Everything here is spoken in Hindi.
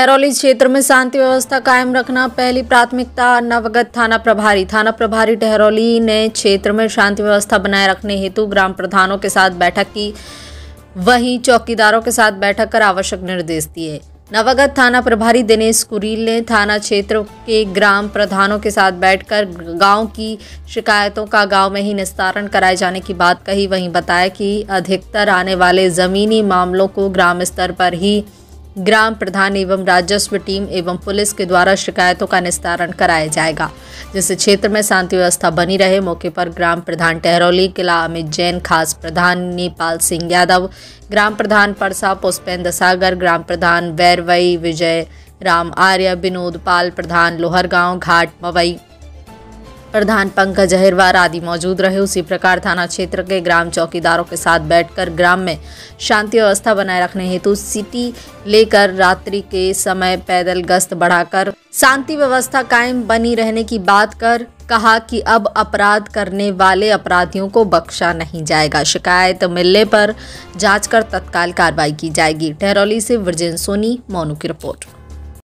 टहरौली क्षेत्र में शांति व्यवस्था कायम रखना, पहली प्राथमिकता नवगत थाना प्रभारी। थाना प्रभारी टहरौली ने क्षेत्र में शांति व्यवस्था बनाए रखने हेतु ग्राम प्रधानों के साथ बैठक की। वहीं चौकीदारों के साथ बैठक कर आवश्यक निर्देश दिए। नवागत थाना प्रभारी दिनेश कुरील ने थाना क्षेत्र के ग्राम प्रधानों के साथ बैठकर गाँव की शिकायतों का गाँव में ही निस्तारण कराए जाने की बात कही। वहीं बताया कि अधिकतर आने वाले ज़मीनी मामलों को ग्राम स्तर पर ही ग्राम प्रधान एवं राजस्व टीम एवं पुलिस के द्वारा शिकायतों का निस्तारण कराया जाएगा, जिससे क्षेत्र में शांति व्यवस्था बनी रहे। मौके पर ग्राम प्रधान टहरौली, किला अमित जैन, खास प्रधान नेपाल सिंह यादव, ग्राम प्रधान परसा, पुष्पेंद्र सागर, ग्राम प्रधान वैरवई, विजय राम आर्य, विनोद पाल प्रधान लोहरगांव, घाट मवई प्रधान पंकज अहिरवार आदि मौजूद रहे। उसी प्रकार थाना क्षेत्र के ग्राम चौकीदारों के साथ बैठकर ग्राम में शांति व्यवस्था बनाए रखने हेतु सिटी लेकर रात्रि के समय पैदल गश्त बढ़ाकर शांति व्यवस्था कायम बनी रहने की बात कर कहा कि अब अपराध करने वाले अपराधियों को बख्शा नहीं जाएगा। शिकायत मिलने पर जाँच कर तत्काल कार्रवाई की जाएगी। टहरौली से विरजेन सोनी, मोनू की रिपोर्ट।